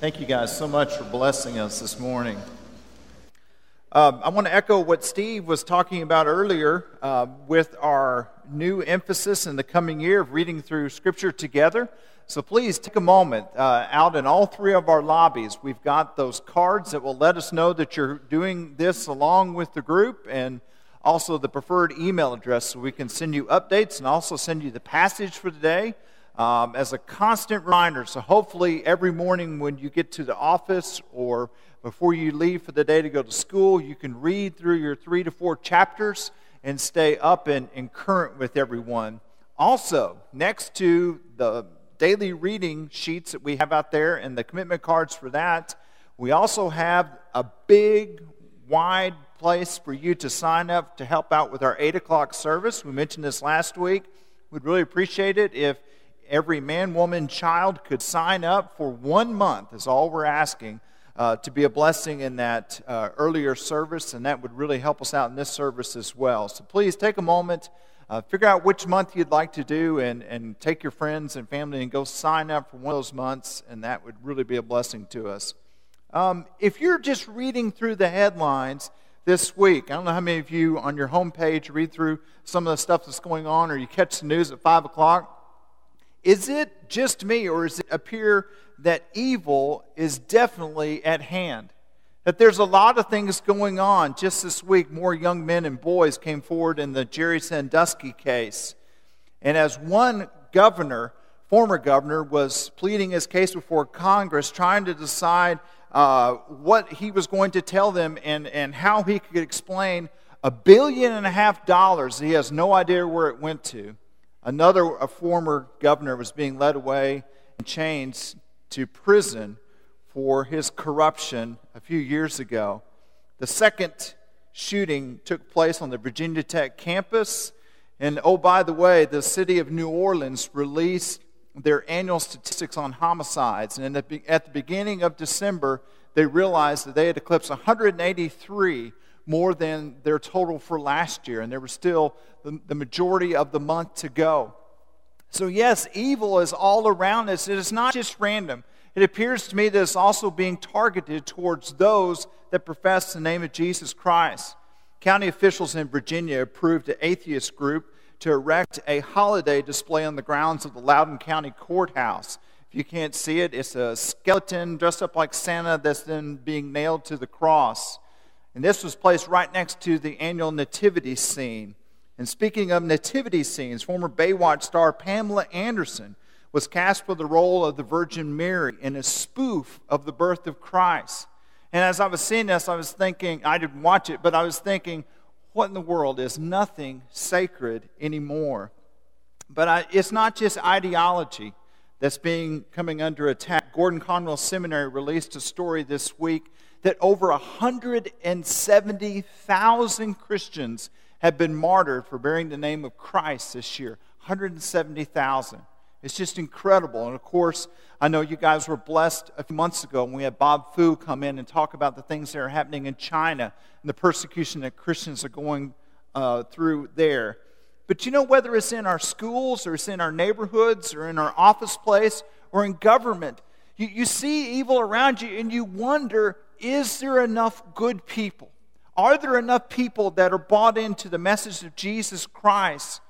Thank you guys so much for blessing us this morning. Um, I want to echo what Steve was talking about earlier uh, with our new emphasis in the coming year of reading through Scripture together. So please take a moment uh, out in all three of our lobbies. We've got those cards that will let us know that you're doing this along with the group and also the preferred email address so we can send you updates and also send you the passage for today um, as a constant reminder. So hopefully, every morning when you get to the office or before you leave for the day to go to school, you can read through your three to four chapters and stay up and, and current with everyone. Also, next to the daily reading sheets that we have out there and the commitment cards for that, we also have a big, wide place for you to sign up to help out with our 8 o'clock service. We mentioned this last week. We'd really appreciate it if every man, woman, child could sign up for one month, is all we're asking. Uh, to be a blessing in that uh, earlier service, and that would really help us out in this service as well. So please take a moment uh, figure out which month you'd like to do and, and take your friends and family and go sign up for one of those months, and that would really be a blessing to us. Um, if you're just reading through the headlines this week, I don't know how many of you on your homepage read through some of the stuff that's going on or you catch the news at 5 o'clock. Is it just me, or does it appear that evil is definitely at hand? that there's a lot of things going on. Just this week, more young men and boys came forward in the Jerry Sandusky case. And as one governor, former governor, was pleading his case before Congress, trying to decide uh, what he was going to tell them and, and how he could explain a billion and a half dollars. He has no idea where it went to. Another, a former governor, was being led away in chains to prison for his corruption a few years ago. The second shooting took place on the Virginia Tech campus. And oh, by the way, the city of New Orleans released their annual statistics on homicides. And at the beginning of December, they realized that they had eclipsed 183 more than their total for last year. And there was still the, majority of the month to go. So, yes, evil is all around us. It is not just random. It appears to me that it's also being targeted towards those that profess the name of Jesus Christ. County officials in Virginia approved an atheist group to erect a holiday display on the grounds of the Loudoun County Courthouse. If you can't see it, it's a skeleton dressed up like Santa that's then being nailed to the cross. And this was placed right next to the annual nativity scene. And speaking of nativity scenes, former Baywatch star Pamela Anderson was cast for the role of the Virgin Mary in a spoof of the birth of Christ. And as I was seeing this, I was thinking, I didn't watch it, but I was thinking, what in the world is nothing sacred anymore? But I, it's not just ideology that's being coming under attack. Gordon Conwell Seminary released a story this week that over 170,000 Christians have been martyred for bearing the name of Christ this year. 170,000. It's just incredible. And of course, I know you guys were blessed a few months ago when we had Bob Fu come in and talk about the things that are happening in China and the persecution that Christians are going uh, through there. But you know, whether it's in our schools or it's in our neighborhoods or in our office place or in government, you, you see evil around you and you wonder is there enough good people? Are there enough people that are bought into the message of Jesus Christ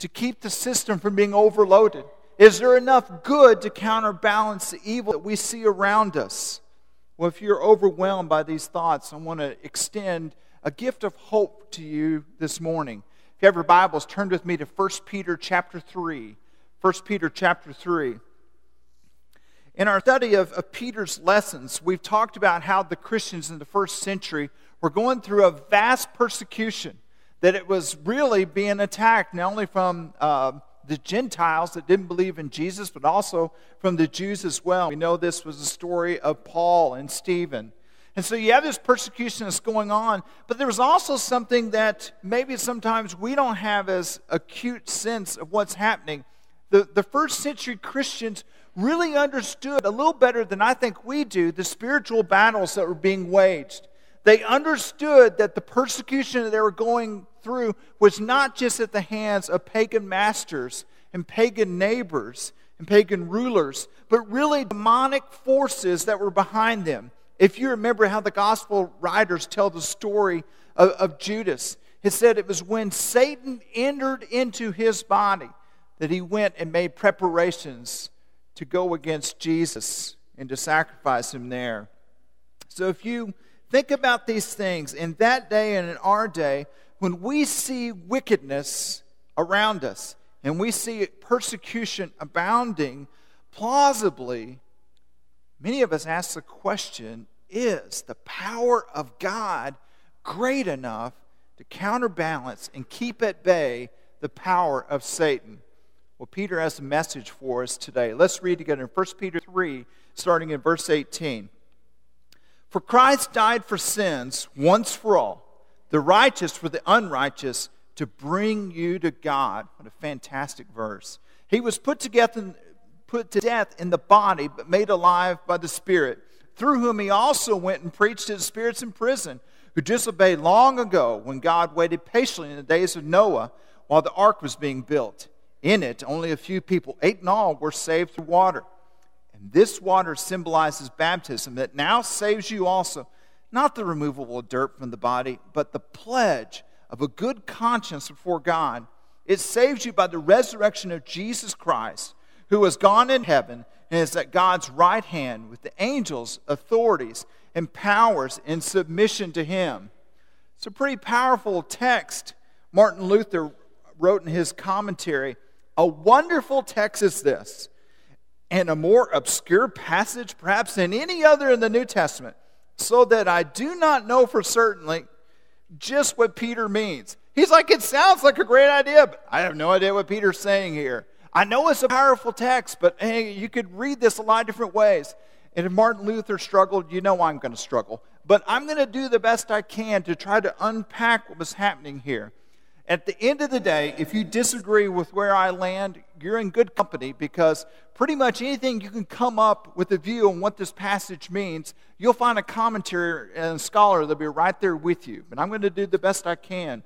to keep the system from being overloaded? Is there enough good to counterbalance the evil that we see around us? Well, if you're overwhelmed by these thoughts, I want to extend a gift of hope to you this morning. If you have your Bibles, turn with me to 1 Peter chapter 3. 1 Peter chapter 3. In our study of, of, Peter's lessons, we've talked about how the Christians in the first century were going through a vast persecution, that it was really being attacked not only from uh, the Gentiles that didn't believe in Jesus, but also from the Jews as well. We know this was the story of Paul and Stephen. And so you have this persecution that's going on, but there was also something that maybe sometimes we don't have as acute sense of what's happening. The, the first century Christians really understood a little better than I think we do the spiritual battles that were being waged. They understood that the persecution that they were going through was not just at the hands of pagan masters and pagan neighbors. and pagan rulers, but really demonic forces that were behind them. If you remember how the gospel writers tell the story of, of Judas, it said it was when Satan entered into his body that he went and made preparations to go against Jesus and to sacrifice him there. So if you think about these things in that day and in our day, when we see wickedness around us and we see persecution abounding, plausibly, many of us ask the question is the power of God great enough to counterbalance and keep at bay the power of Satan? Well, Peter has a message for us today. Let's read together in 1 Peter 3, starting in verse 18. For Christ died for sins once for all, the righteous for the unrighteous, to bring you to God. What a fantastic verse. He was put, together, put to death in the body, but made alive by the Spirit, through whom he also went and preached to the spirits in prison, who disobeyed long ago when God waited patiently in the days of Noah while the ark was being built. In it, only a few people, eight in all, were saved through water. And this water symbolizes baptism that now saves you also, not the removal of dirt from the body, but the pledge of a good conscience before God. It saves you by the resurrection of Jesus Christ, who has gone in heaven and is at God's right hand with the angels, authorities, and powers in submission to him. It's a pretty powerful text. Martin Luther wrote in his commentary A wonderful text is this and a more obscure passage perhaps than any other in the New Testament, so that I do not know for certainly just what Peter means. He's like, it sounds like a great idea, but I have no idea what Peter's saying here. I know it's a powerful text, but hey, you could read this a lot of different ways. And if Martin Luther struggled, you know I'm going to struggle. But I'm going to do the best I can to try to unpack what was happening here. At the end of the day, if you disagree with where I land, you're in good company because pretty much anything you can come up with a view on what this passage means, you'll find a commentary and a scholar that'll be right there with you. But I'm going to do the best I can.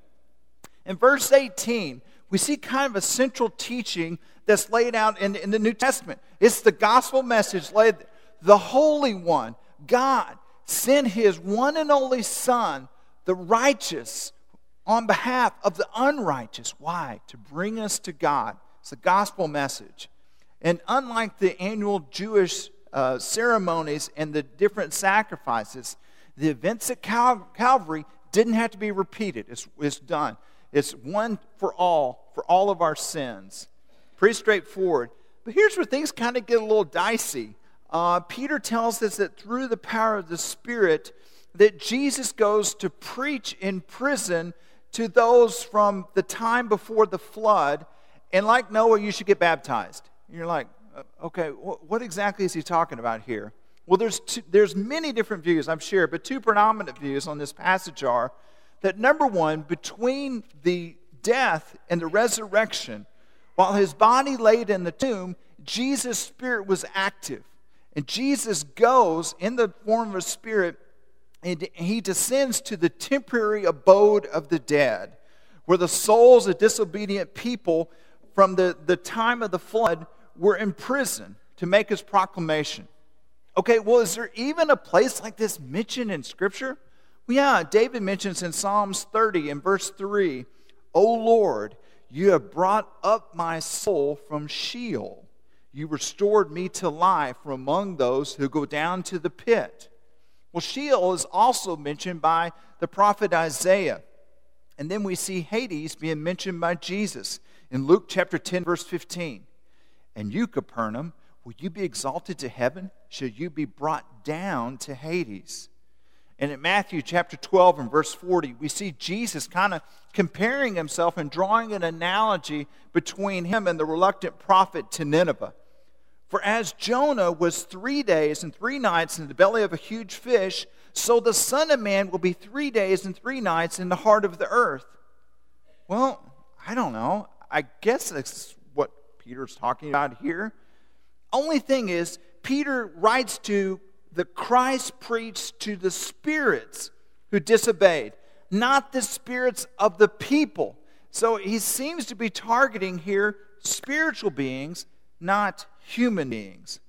In verse 18, we see kind of a central teaching that's laid out in, in the New Testament. It's the gospel message laid, the Holy One, God, sent his one and only Son, the righteous, on behalf of the unrighteous. Why? To bring us to God. It's the gospel message. And unlike the annual Jewish uh, ceremonies and the different sacrifices, the events at Cal- Calvary didn't have to be repeated. It's, it's done. It's one for all, for all of our sins. Pretty straightforward. But here's where things kind of get a little dicey. Uh, Peter tells us that through the power of the Spirit, that Jesus goes to preach in prison to those from the time before the flood. And like Noah, you should get baptized. And you're like, uh, okay, what exactly is he talking about here? Well, there's, two, there's many different views, I'm sure, but two predominant views on this passage are that number one, between the death and the resurrection, while his body laid in the tomb, Jesus' spirit was active. And Jesus goes in the form of a spirit and he descends to the temporary abode of the dead, where the souls of disobedient people from the, the time of the flood were imprisoned to make his proclamation. Okay, well, is there even a place like this mentioned in Scripture? Well, yeah, David mentions in Psalms 30 in verse 3 O Lord, you have brought up my soul from Sheol. You restored me to life from among those who go down to the pit. Well, Sheol is also mentioned by the prophet Isaiah. And then we see Hades being mentioned by Jesus in Luke chapter 10, verse 15. And you, Capernaum, will you be exalted to heaven? Shall you be brought down to Hades? And in Matthew chapter 12 and verse 40, we see Jesus kind of comparing himself and drawing an analogy between him and the reluctant prophet to Nineveh. For as Jonah was three days and three nights in the belly of a huge fish, so the Son of Man will be three days and three nights in the heart of the earth. Well, I don't know. I guess that's what Peter's talking about here. Only thing is, Peter writes to the Christ preached to the spirits who disobeyed, not the spirits of the people. So he seems to be targeting here spiritual beings not human beings.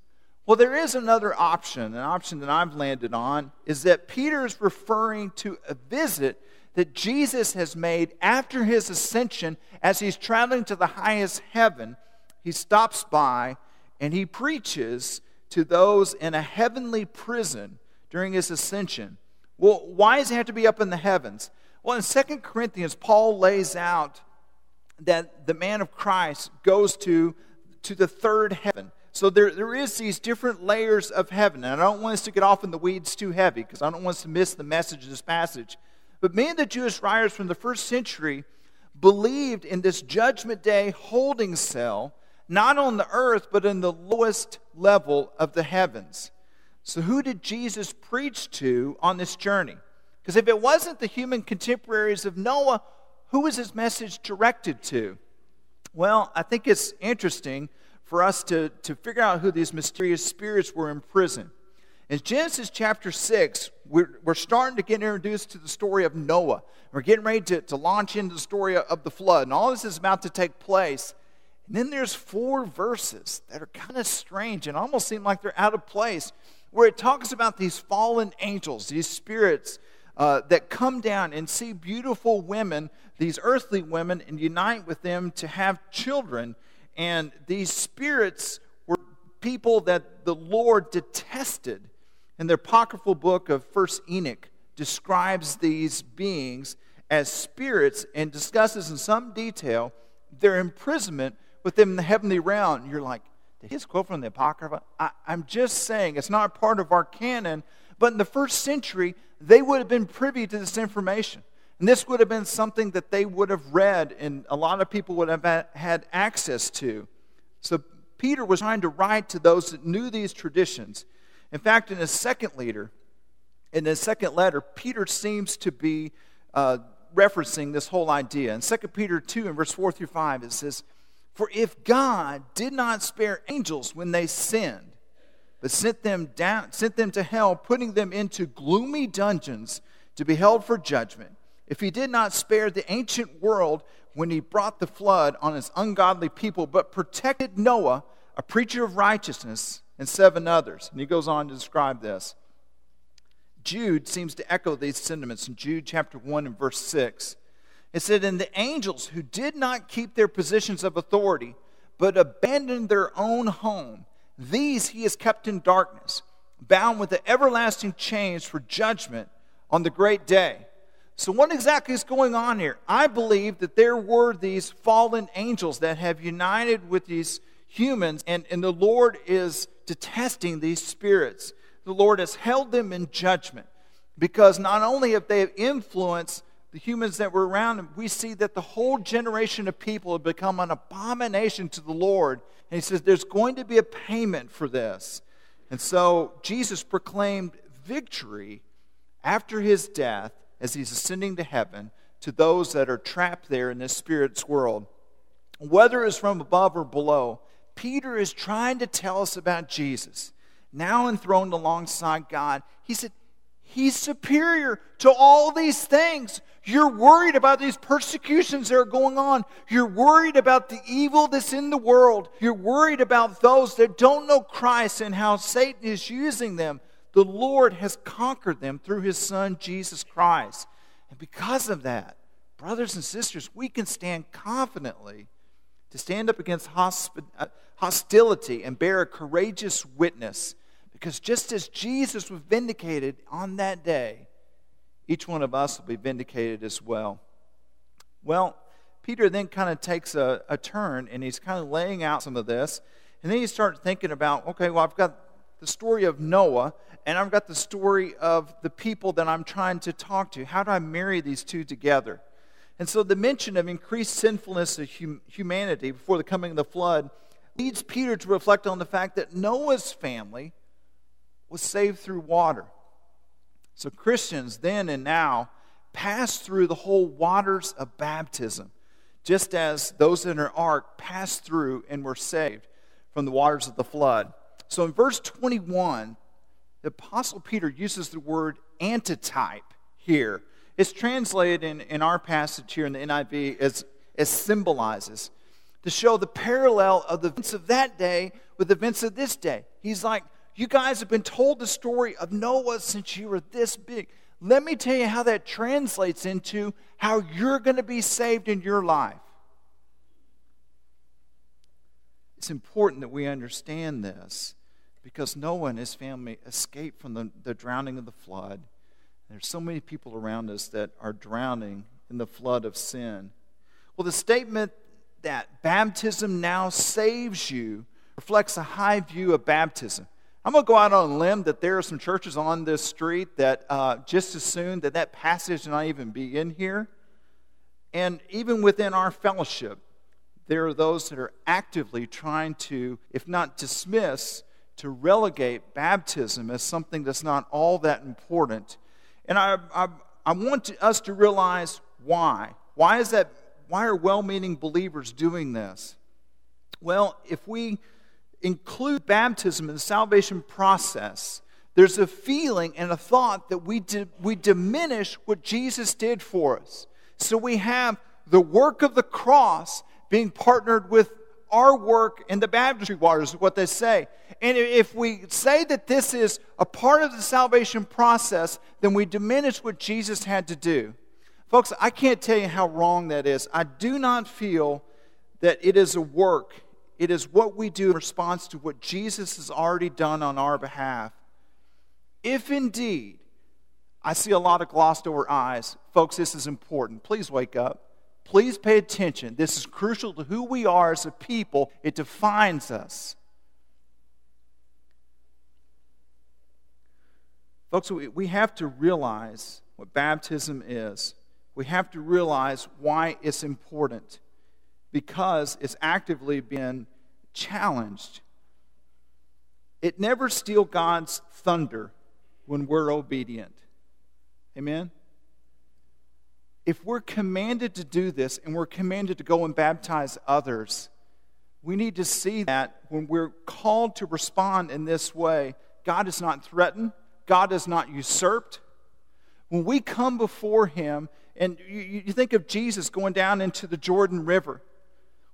Well, there is another option. An option that I've landed on is that Peter is referring to a visit that Jesus has made after his ascension as he's traveling to the highest heaven. He stops by and he preaches to those in a heavenly prison during his ascension. Well, why does he have to be up in the heavens? Well, in 2 Corinthians, Paul lays out that the man of Christ goes to, to the third heaven. So there, there is these different layers of heaven. And I don't want us to get off in the weeds too heavy because I don't want us to miss the message of this passage. But many of the Jewish writers from the first century believed in this judgment day holding cell, not on the earth, but in the lowest level of the heavens. So, who did Jesus preach to on this journey? Because if it wasn't the human contemporaries of Noah, who was his message directed to? Well, I think it's interesting for us to, to figure out who these mysterious spirits were in prison. In Genesis chapter 6, we're, we're starting to get introduced to the story of Noah. We're getting ready to, to launch into the story of the flood, and all this is about to take place. And then there's four verses that are kind of strange and almost seem like they're out of place, where it talks about these fallen angels, these spirits uh, that come down and see beautiful women, these earthly women, and unite with them to have children. And these spirits were people that the Lord detested. And the apocryphal book of First Enoch describes these beings as spirits and discusses in some detail their imprisonment with them in the heavenly realm. You're like, did he quote from the Apocrypha? I, I'm just saying it's not part of our canon, but in the first century, they would have been privy to this information. And this would have been something that they would have read and a lot of people would have had access to. So Peter was trying to write to those that knew these traditions. In fact, in his second letter, in his second letter, Peter seems to be uh, referencing this whole idea. In 2 Peter 2, in verse 4 through 5, it says, For if God did not spare angels when they sinned, but sent them down, sent them to hell, putting them into gloomy dungeons to be held for judgment, if he did not spare the ancient world when he brought the flood on his ungodly people, but protected Noah, a preacher of righteousness, and seven others. And he goes on to describe this. Jude seems to echo these sentiments in Jude chapter 1 and verse 6. It said, And the angels who did not keep their positions of authority, but abandoned their own home, these he has kept in darkness, bound with the everlasting chains for judgment on the great day. So, what exactly is going on here? I believe that there were these fallen angels that have united with these humans, and, and the Lord is detesting these spirits. The Lord has held them in judgment because not only have they influenced the humans that were around him, we see that the whole generation of people have become an abomination to the Lord. And He says there's going to be a payment for this. And so Jesus proclaimed victory after his death as he's ascending to heaven to those that are trapped there in this spirit's world. Whether it's from above or below, Peter is trying to tell us about Jesus, now enthroned alongside God. He said, He's superior to all these things. You're worried about these persecutions that are going on. You're worried about the evil that's in the world. You're worried about those that don't know Christ and how Satan is using them. The Lord has conquered them through his Son, Jesus Christ. And because of that, brothers and sisters, we can stand confidently to stand up against uh, hostility and bear a courageous witness. Because just as Jesus was vindicated on that day, each one of us will be vindicated as well. Well, Peter then kind of takes a, a turn and he's kind of laying out some of this. And then he starts thinking about okay, well, I've got the story of Noah, and I've got the story of the people that I'm trying to talk to. How do I marry these two together? And so the mention of increased sinfulness of hum- humanity before the coming of the flood leads Peter to reflect on the fact that Noah's family was saved through water. So Christians then and now pass through the whole waters of baptism, just as those in an ark passed through and were saved from the waters of the flood. So in verse 21, the Apostle Peter uses the word antitype here. It's translated in, in our passage here in the NIV as, as symbolizes to show the parallel of the events of that day with the events of this day. He's like, You guys have been told the story of Noah since you were this big. Let me tell you how that translates into how you're going to be saved in your life. It's important that we understand this because Noah and his family escaped from the, the drowning of the flood. There's so many people around us that are drowning in the flood of sin. Well, the statement that baptism now saves you reflects a high view of baptism. I'm going to go out on a limb that there are some churches on this street that uh, just as soon that that passage not even be in here. And even within our fellowship, there are those that are actively trying to, if not dismiss, to relegate baptism as something that's not all that important. And I, I, I want to, us to realize why. Why is that? Why are well meaning believers doing this? Well, if we include baptism in the salvation process, there's a feeling and a thought that we, di- we diminish what Jesus did for us. So we have the work of the cross being partnered with our work in the baptistry waters, is what they say. And if we say that this is a part of the salvation process, then we diminish what Jesus had to do. Folks, I can't tell you how wrong that is. I do not feel that it is a work, it is what we do in response to what Jesus has already done on our behalf. If indeed, I see a lot of glossed over eyes, folks, this is important. Please wake up. Please pay attention. This is crucial to who we are as a people, it defines us. Folks, we have to realize what baptism is. We have to realize why it's important because it's actively been challenged. It never steals God's thunder when we're obedient. Amen? if we're commanded to do this and we're commanded to go and baptize others, we need to see that when we're called to respond in this way, God is not threatened, God is not usurped. When we come before Him, and you, you think of Jesus going down into the Jordan River.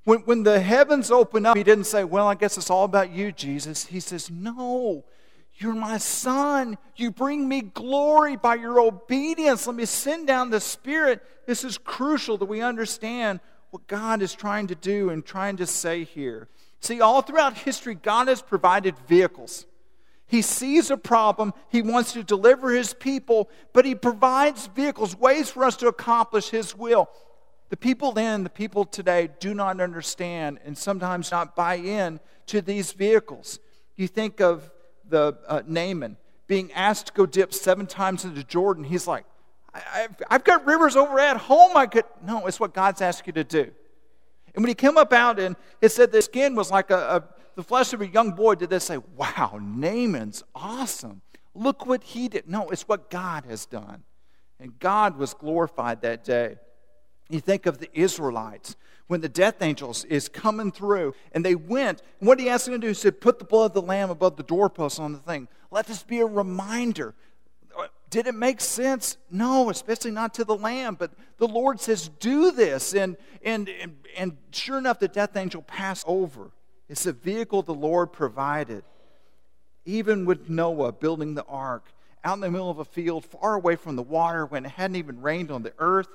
When, when the heavens open up, He didn't say, Well, I guess it's all about you, Jesus. He says, No, you're my son. You bring me glory by your obedience. Let me send down the Spirit. This is crucial that we understand what God is trying to do and trying to say here. See, all throughout history, God has provided vehicles. He sees a problem, He wants to deliver His people, but He provides vehicles, ways for us to accomplish His will. The people then, the people today, do not understand and sometimes not buy in to these vehicles. You think of the uh, Naaman being asked to go dip seven times into Jordan, he's like, I've, I've got rivers over at home. I could. No, it's what God's asked you to do. And when he came up out and it said the skin was like a, a the flesh of a young boy, did they say, wow, Naaman's awesome. Look what he did. No, it's what God has done. And God was glorified that day. You think of the Israelites when the death angels is coming through and they went and what he asked them to do he said put the blood of the lamb above the doorpost on the thing. Let this be a reminder. Uh, did it make sense? No especially not to the lamb but the lord says do this and and and, and sure enough the death angel passed over. It's a vehicle the lord provided. Even with noah building the ark out in the middle of a field far away from the water when it hadn't even rained on the earth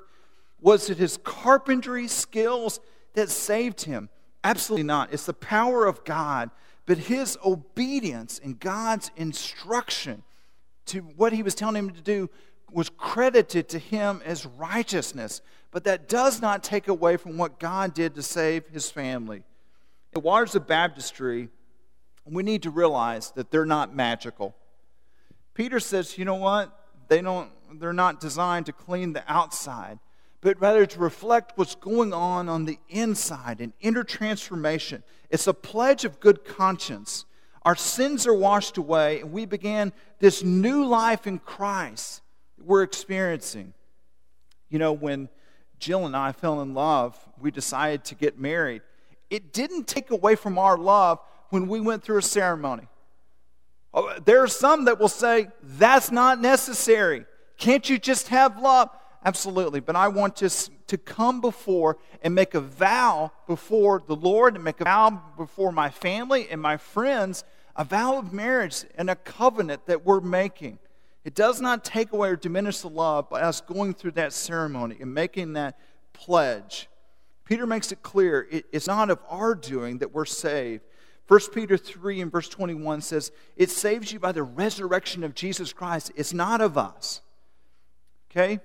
was it his carpentry skills that saved him? Absolutely not. It's the power of God, but his obedience and God's instruction to what he was telling him to do was credited to him as righteousness. But that does not take away from what God did to save his family. The waters of baptistry, we need to realize that they're not magical. Peter says, you know what? They don't, they're not designed to clean the outside but rather to reflect what's going on on the inside, an inner transformation. It's a pledge of good conscience. Our sins are washed away, and we began this new life in Christ we're experiencing. You know, when Jill and I fell in love, we decided to get married. It didn't take away from our love when we went through a ceremony. Oh, there are some that will say, that's not necessary. Can't you just have love? Absolutely. But I want to to come before and make a vow before the Lord and make a vow before my family and my friends, a vow of marriage and a covenant that we're making. It does not take away or diminish the love by us going through that ceremony and making that pledge. Peter makes it clear it's not of our doing that we're saved. 1 Peter 3 and verse 21 says, It saves you by the resurrection of Jesus Christ. It's not of us. Okay?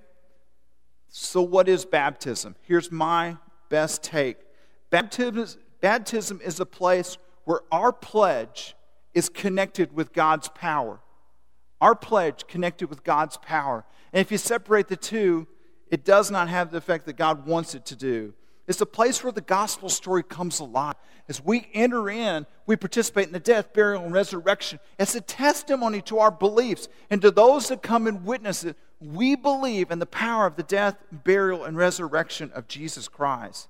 So, what is baptism? Here's my best take baptism, is a place where our pledge is connected with God's power. Our pledge connected with God's power. And if you separate the two, it does not have the effect that God wants it to do. It's a place where the gospel story comes alive. As we enter in, we participate in the death, burial, and resurrection. It's a testimony to our beliefs. And to those that come and witness it, we believe in the power of the death, burial, and resurrection of Jesus Christ.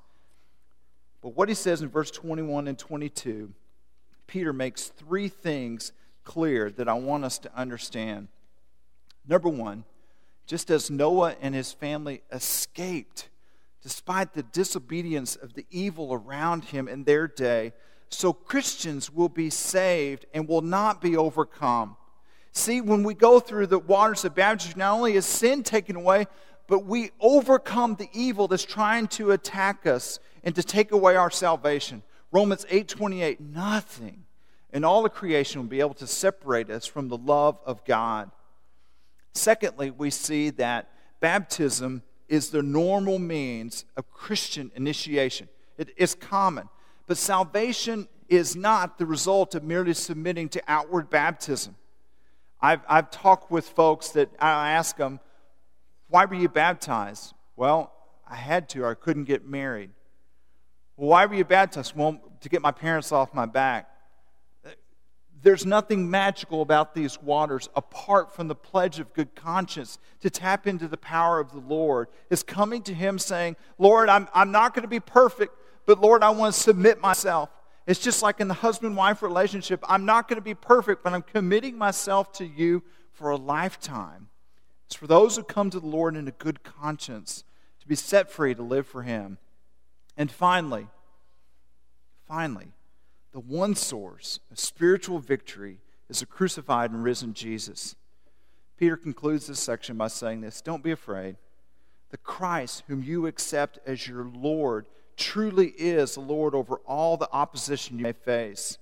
But what he says in verse 21 and 22, Peter makes three things clear that I want us to understand. Number one, just as Noah and his family escaped despite the disobedience of the evil around him in their day, so Christians will be saved and will not be overcome. See, when we go through the waters of baptism, not only is sin taken away, but we overcome the evil that's trying to attack us and to take away our salvation. Romans 8:28, nothing in all of creation will be able to separate us from the love of God. Secondly, we see that baptism is the normal means of Christian initiation. It is common. But salvation is not the result of merely submitting to outward baptism. I've, I've talked with folks that I ask them, Why were you baptized? Well, I had to, or I couldn't get married. Well, why were you baptized? Well, to get my parents off my back. There's nothing magical about these waters apart from the pledge of good conscience to tap into the power of the Lord. Is coming to Him saying, Lord, I'm, I'm not going to be perfect, but Lord, I want to submit myself. It's just like in the husband wife relationship. I'm not going to be perfect, but I'm committing myself to you for a lifetime. It's for those who come to the Lord in a good conscience to be set free to live for Him. And finally, finally, the one source of spiritual victory is a crucified and risen Jesus. Peter concludes this section by saying this Don't be afraid. The Christ, whom you accept as your Lord, truly is the Lord over all the opposition you may face.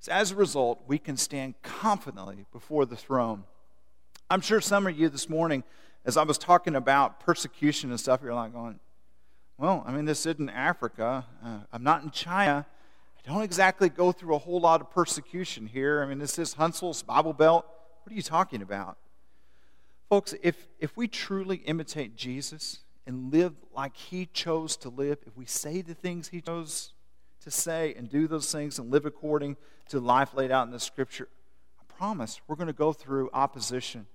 So as a result, we can stand confidently before the throne. I'm sure some of you this morning, as I was talking about persecution and stuff, you're like going, well, I mean, this isn't Africa. Uh, I'm not in China I don't exactly go through a whole lot of persecution here. I mean, this is Huntsville's Bible Belt. What are you talking about? Folks, if, if we truly imitate Jesus and live like he chose to live, if we say the things he chose to say and do those things and live according to life laid out in the scripture, I promise we're going to go through opposition.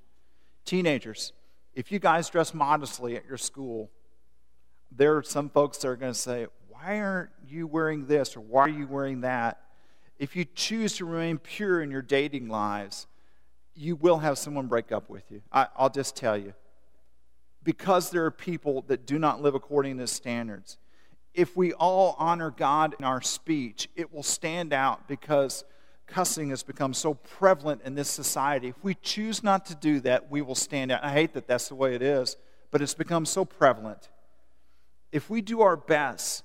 Teenagers, if you guys dress modestly at your school, there are some folks that are going to say, why aren't you wearing this or why are you wearing that? If you choose to remain pure in your dating lives, you will have someone break up with you. I, will just tell you. Because there are people that do not live according to standards. If we all honor God in our speech, it will stand out because cussing has become so prevalent in this society. If we choose not to do that, we will stand out. I hate that that's the way it is, but it's become so prevalent. If we do our best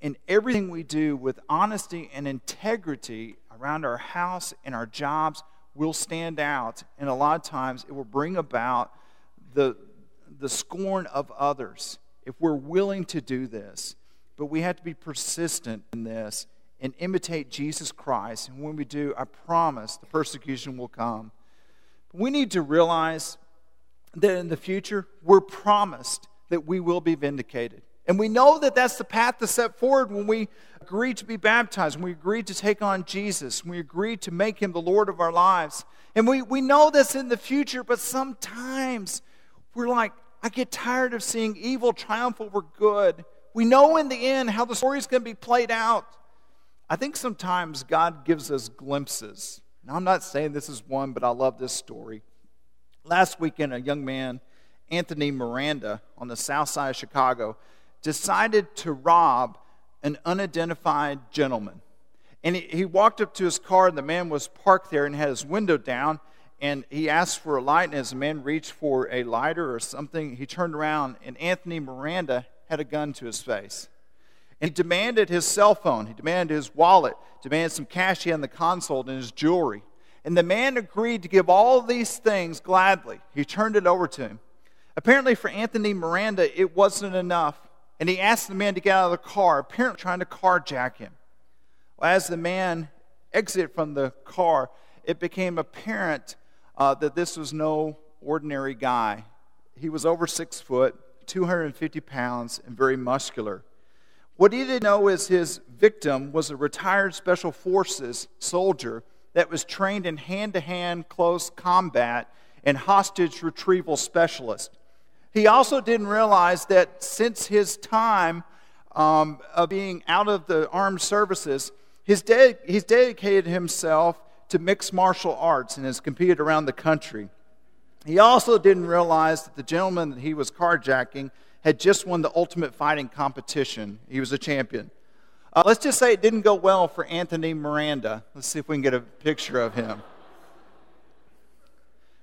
in everything we do with honesty and integrity around our house and our jobs we'll stand out. And a lot of times it will bring about the, the scorn of others if we're willing to do this. But we have to be persistent in this and imitate Jesus Christ. And when we do, I promise the persecution will come. We need to realize that in the future, we're promised that we will be vindicated. And we know that that's the path to set forward when we agree to be baptized, when we agree to take on Jesus, when we agree to make him the Lord of our lives. And we, we know this in the future, but sometimes we're like, I get tired of seeing evil triumph over good. We know in the end how the story is going to be played out. I think sometimes God gives us glimpses. Now, I'm not saying this is one, but I love this story. Last weekend, a young man Anthony Miranda on the south side of Chicago decided to rob an unidentified gentleman. And he, he walked up to his car, and the man was parked there and had his window down. And he asked for a light, and as the man reached for a lighter or something, he turned around, and Anthony Miranda had a gun to his face. And he demanded his cell phone, he demanded his wallet, demanded some cash he had in the console, and his jewelry. And the man agreed to give all these things gladly. He turned it over to him. Apparently, for Anthony Miranda, it wasn't enough. And he asked the man to get out of the car, apparently trying to carjack him. Well, as the man exited from the car, it became apparent uh, that this was no ordinary guy. He was over six foot, 250 pounds, and very muscular. What he didn't know is his victim was a retired Special Forces soldier that was trained in hand to hand close combat and hostage retrieval specialist. He also didn't realize that since his time um, of being out of the armed services, he's, de- he's dedicated himself to mixed martial arts and has competed around the country. He also didn't realize that the gentleman that he was carjacking had just won the ultimate fighting competition. He was a champion. Uh, let's just say it didn't go well for Anthony Miranda. Let's see if we can get a picture of him.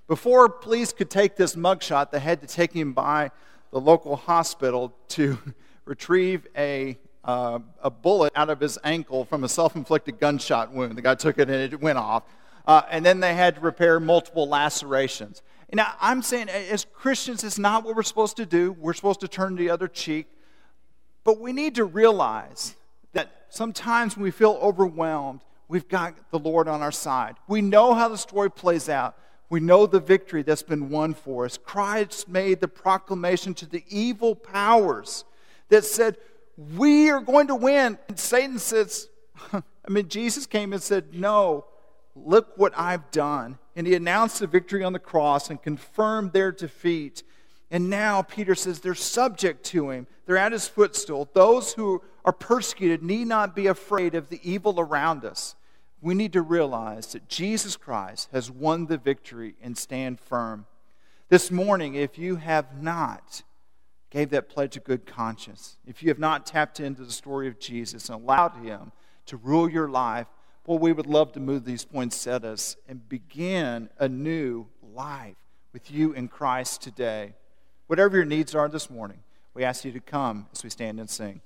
Before police could take this mugshot, they had to take him by the local hospital to retrieve a, uh, a bullet out of his ankle from a self inflicted gunshot wound. The guy took it and it went off. Uh, and then they had to repair multiple lacerations. Now, I'm saying as Christians, it's not what we're supposed to do. We're supposed to turn the other cheek. But we need to realize that sometimes when we feel overwhelmed, we've got the Lord on our side. We know how the story plays out. We know the victory that's been won for us. Christ made the proclamation to the evil powers that said, We are going to win. And Satan says, I mean, Jesus came and said, No, look what I've done and he announced the victory on the cross and confirmed their defeat. And now Peter says they're subject to him, they're at his footstool. Those who are persecuted need not be afraid of the evil around us. We need to realize that Jesus Christ has won the victory and stand firm. This morning, if you have not gave that pledge a good conscience, if you have not tapped into the story of Jesus and allowed him to rule your life, well, we would love to move these poinsettias and begin a new life with you in Christ today. Whatever your needs are this morning, we ask you to come as we stand and sing.